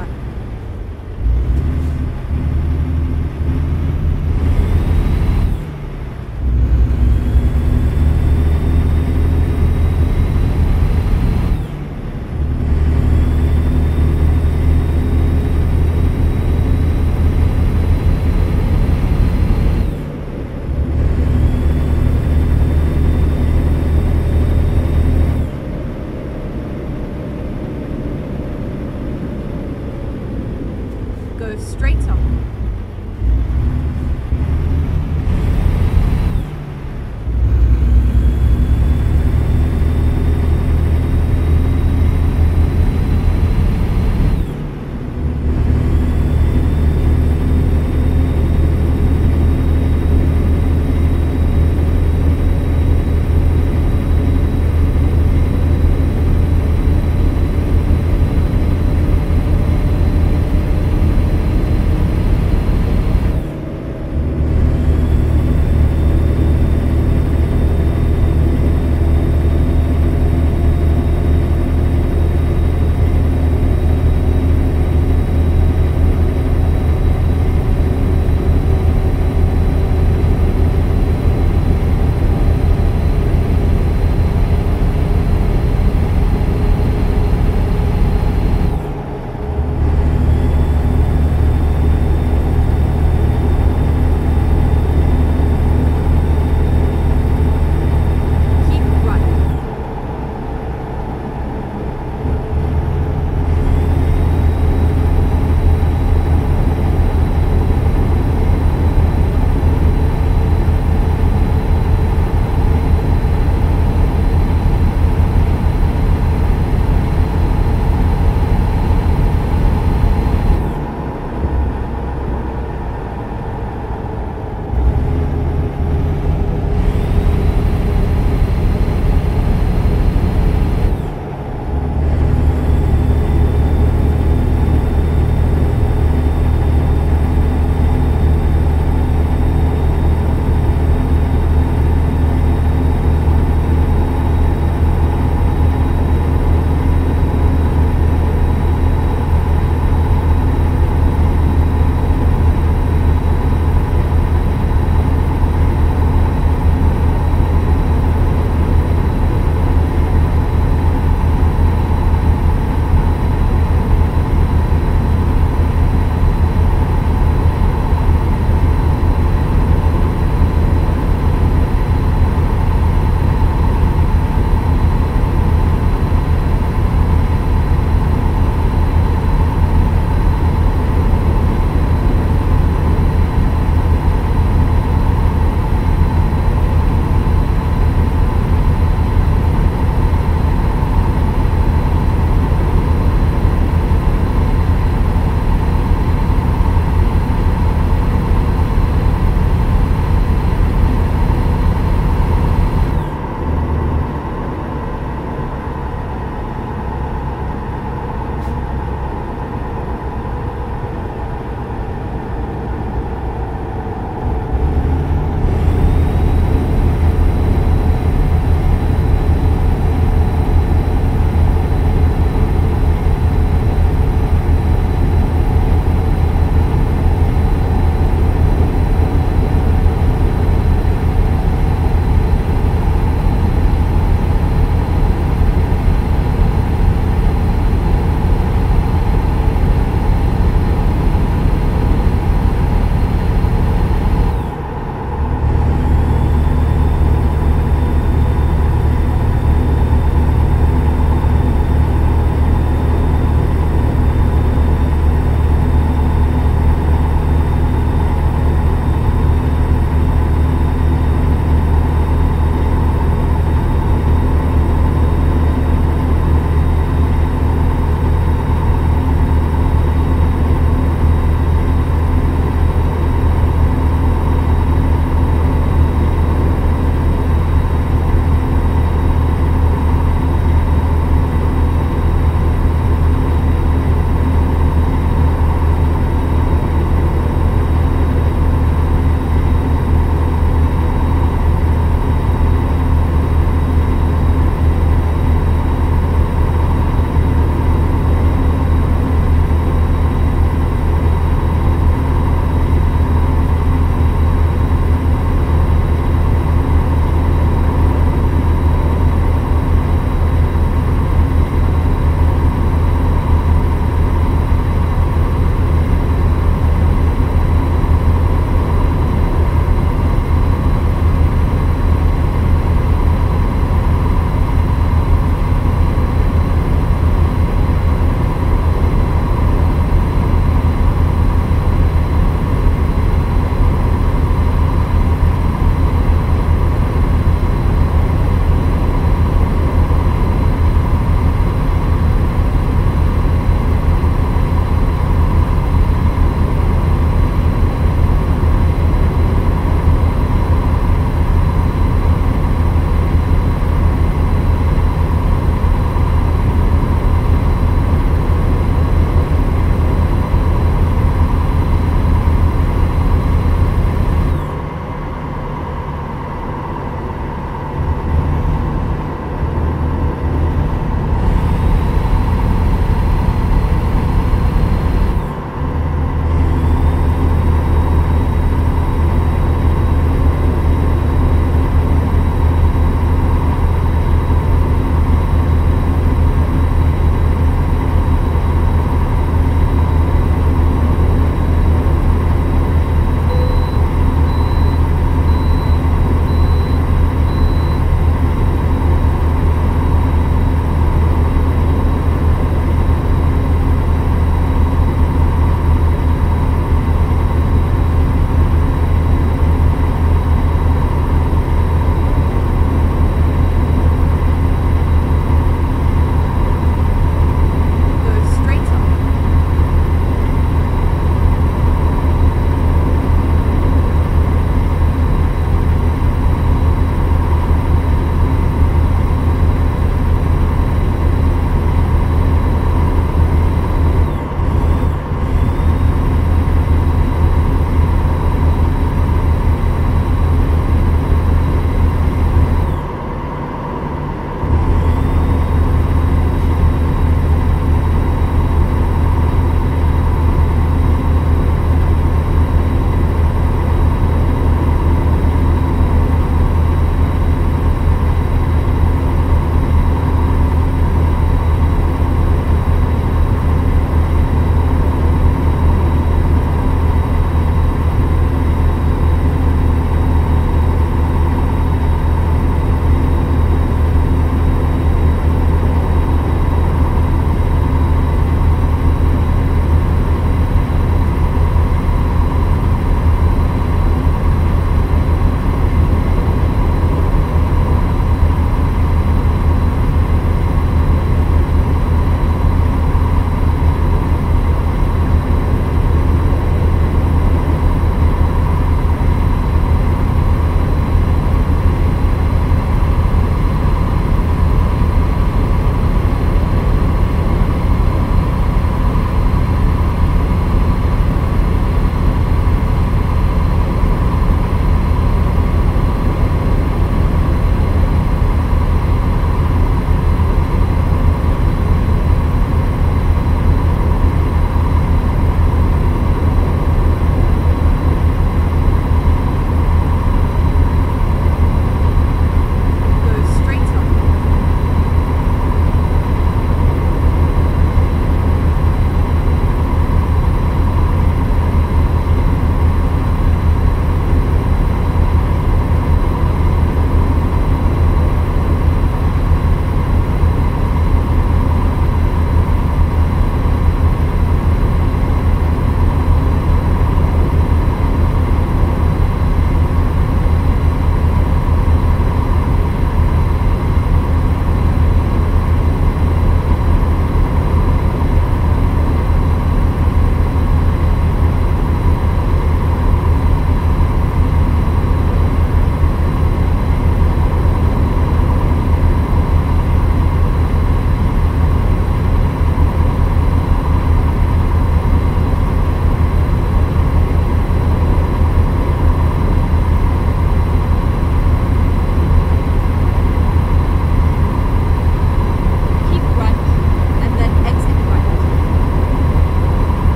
Turn